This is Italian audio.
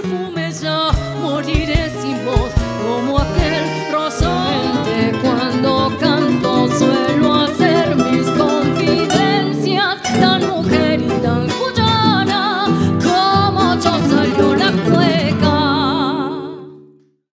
perfume già morire